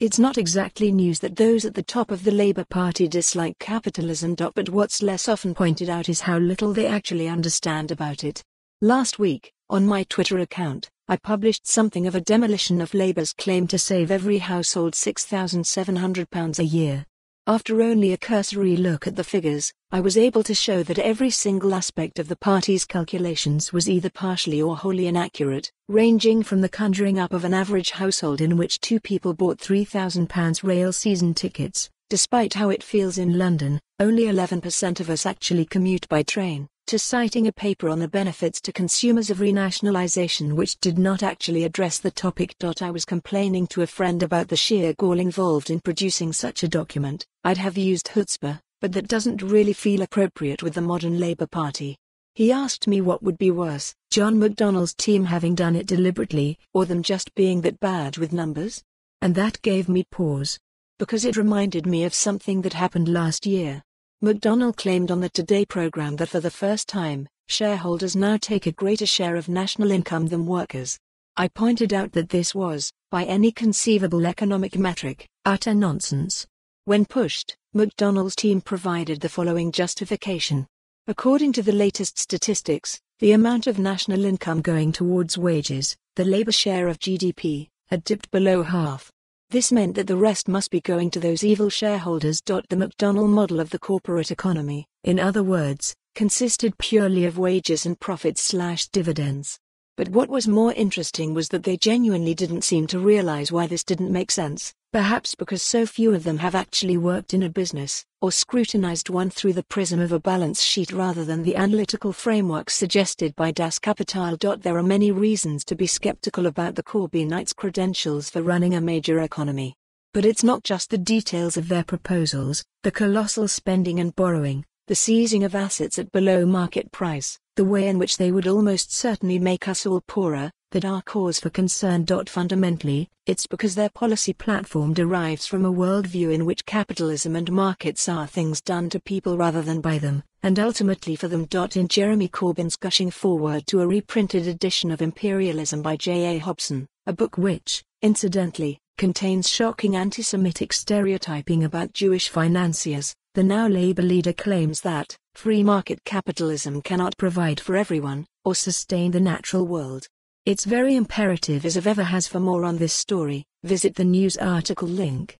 It's not exactly news that those at the top of the Labour Party dislike capitalism. But what's less often pointed out is how little they actually understand about it. Last week, on my Twitter account, I published something of a demolition of Labour's claim to save every household £6,700 a year. After only a cursory look at the figures, I was able to show that every single aspect of the party's calculations was either partially or wholly inaccurate, ranging from the conjuring up of an average household in which two people bought £3,000 rail season tickets. Despite how it feels in London, only 11% of us actually commute by train to citing a paper on the benefits to consumers of renationalisation which did not actually address the topic. I was complaining to a friend about the sheer gall involved in producing such a document. I'd have used chutzpah, but that doesn't really feel appropriate with the modern Labour Party. He asked me what would be worse, John McDonnell's team having done it deliberately, or them just being that bad with numbers? And that gave me pause. Because it reminded me of something that happened last year. McDonnell claimed on the Today program that for the first time, shareholders now take a greater share of national income than workers. I pointed out that this was, by any conceivable economic metric, utter nonsense. When pushed, McDonnell's team provided the following justification. According to the latest statistics, the amount of national income going towards wages, the labor share of GDP, had dipped below half. This meant that the rest must be going to those evil shareholders. The McDonnell model of the corporate economy, in other words, consisted purely of wages and profits slash dividends. But what was more interesting was that they genuinely didn't seem to realize why this didn't make sense, perhaps because so few of them have actually worked in a business, or scrutinized one through the prism of a balance sheet rather than the analytical framework suggested by Das Kapital. There are many reasons to be skeptical about the Corbynites' credentials for running a major economy. But it's not just the details of their proposals, the colossal spending and borrowing, the seizing of assets at below market price, the way in which they would almost certainly make us all poorer, that are cause for concern. Fundamentally, it's because their policy platform derives from a worldview in which capitalism and markets are things done to people rather than by them, and ultimately for them. In Jeremy Corbyn's gushing foreword to a reprinted edition of Imperialism by J. A. Hobson, a book which, incidentally, contains shocking anti Semitic stereotyping about Jewish financiers, the now Labour leader claims that free market capitalism cannot provide for everyone or sustain the natural world. It's very imperative as if ever has for more on this story, visit the news article link.